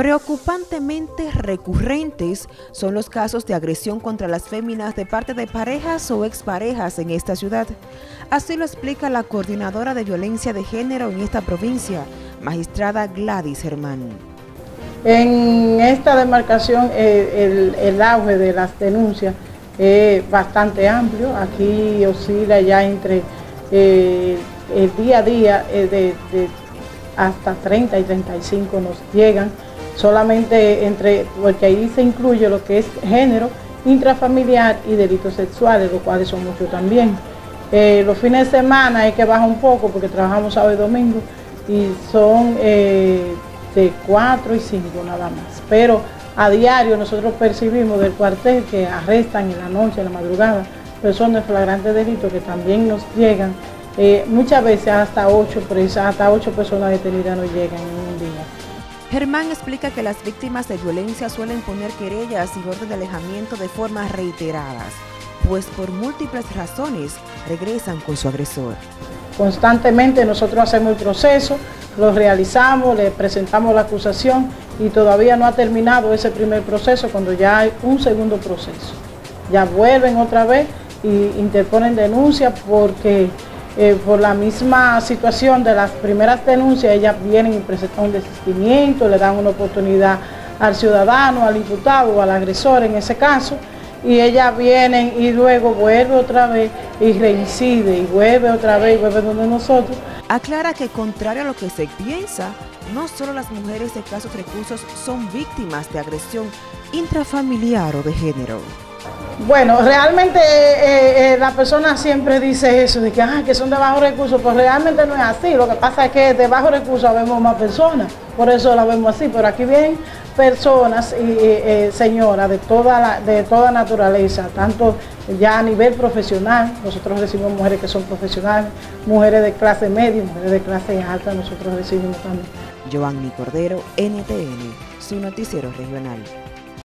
Preocupantemente recurrentes son los casos de agresión contra las féminas de parte de parejas o exparejas en esta ciudad. Así lo explica la coordinadora de violencia de género en esta provincia, magistrada Gladys Germán. En esta demarcación eh, el, auge de las denuncias es bastante amplio. Aquí oscila ya entre eh, el día a día eh, de hasta 30 y 35 nos llegan solamente entre, porque ahí se incluye lo que es género, intrafamiliar y delitos sexuales, los cuales son muchos también. Eh, los fines de semana hay que bajar un poco porque trabajamos sábado y domingo y son eh, de 4 y 5 nada más. Pero a diario nosotros percibimos del cuartel que arrestan en la noche, en la madrugada, personas de flagrantes delitos que también nos llegan. Eh, muchas veces hasta 8 hasta 8 personas detenidas nos llegan en un día. Germán explica que las víctimas de violencia suelen poner querellas y orden de alejamiento de formas reiteradas, pues por múltiples razones regresan con su agresor. Constantemente nosotros hacemos el proceso, lo realizamos, le presentamos la acusación y todavía no ha terminado ese primer proceso cuando ya hay un segundo proceso. Ya vuelven otra vez y interponen denuncia porque eh, por la misma situación de las primeras denuncias, ellas vienen y presentan un desistimiento, le dan una oportunidad al ciudadano, al imputado al agresor en ese caso, y ellas vienen y luego vuelve otra vez y reincide y vuelve otra vez y vuelve donde nosotros. Aclara que contrario a lo que se piensa, no solo las mujeres de casos recursos son víctimas de agresión intrafamiliar o de género. Bueno, realmente eh, eh, eh, la persona siempre dice eso, de que, ah, que son de bajos recursos, pero realmente no es así. Lo que pasa es que de bajos recursos vemos más personas, por eso la vemos así. Pero aquí vienen personas y señoras de toda, de toda naturaleza, tanto ya a nivel profesional, nosotros decimos mujeres que son profesionales, mujeres de clase media, mujeres de clase alta, nosotros decimos también. Giovanni Cordero, NTN, su noticiero regional.